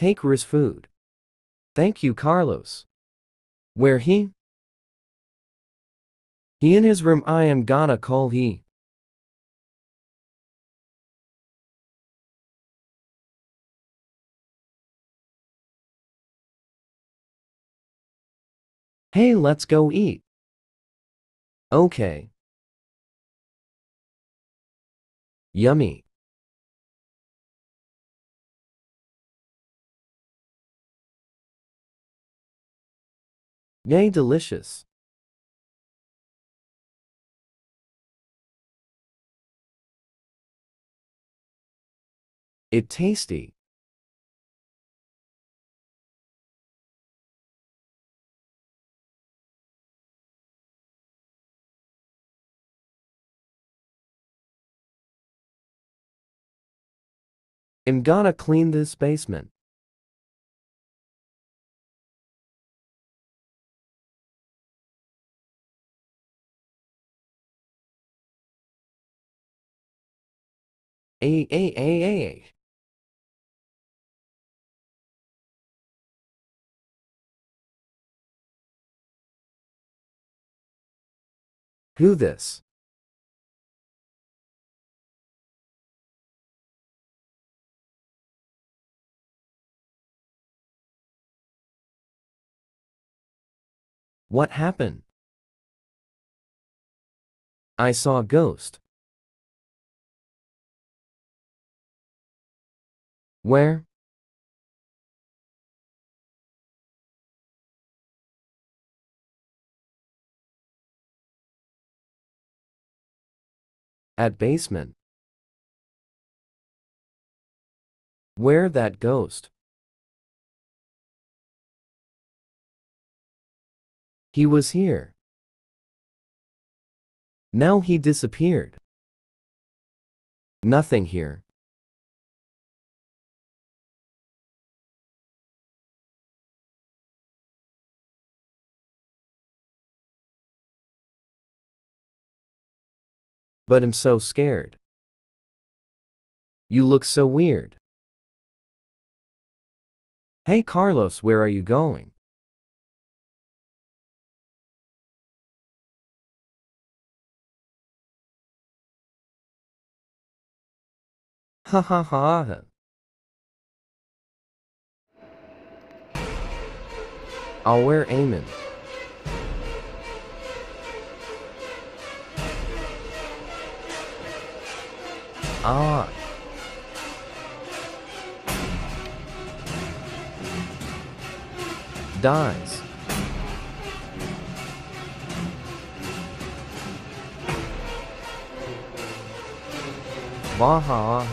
Take Riz food. Thank you, Carlos. Where he? He in his room I am gonna call he. Hey, let's go eat. Okay. Yummy. Yay, delicious. It tasty. I'm gonna clean this basement. A A A A. Who this? What happened? I saw a ghost. Where? At basement. Where that ghost? He was here. Now he disappeared. Nothing here. But I'm so scared. You look so weird. Hey Carlos, where are you going? Ha ha ha. I'll wear Amen. Ah. Dies. Vaha.